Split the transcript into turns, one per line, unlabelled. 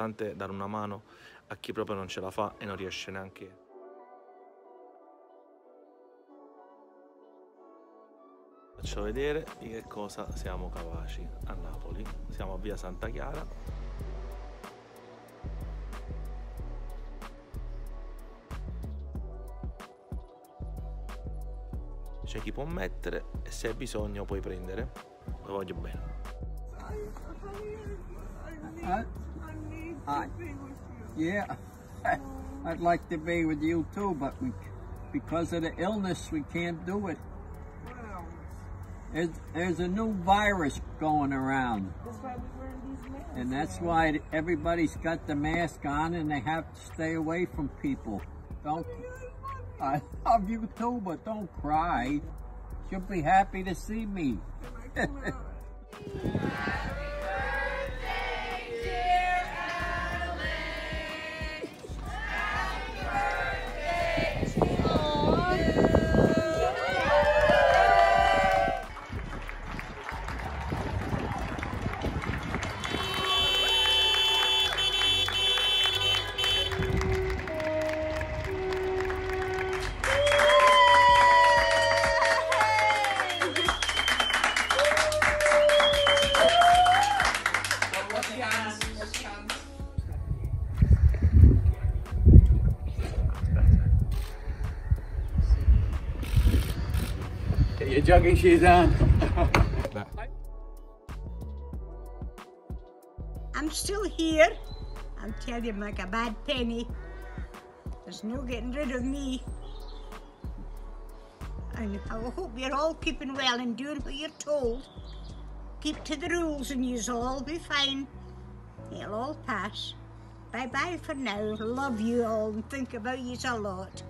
importante dare una mano a chi proprio non ce la fa e non riesce neanche faccio vedere di che cosa siamo capaci. A Napoli siamo a via Santa Chiara. C'è chi può mettere e se hai bisogno puoi prendere. Lo voglio bene.
I, Yeah, I'd like to be with you too, but we, because of the illness, we can't do it. There's, there's a new virus going around,
That's why we wear these masks.
and that's why everybody's got the mask on, and they have to stay away from people. Don't. I love you too, but don't cry. She'll be happy to see me.
your jogging shoes on.
I'm still here. I'm telling you, like a bad penny. There's no getting rid of me. And I hope you're all keeping well and doing what you're told. Keep to the rules and you'll all be fine. It'll all pass. Bye bye for now. Love you all and think about you a lot.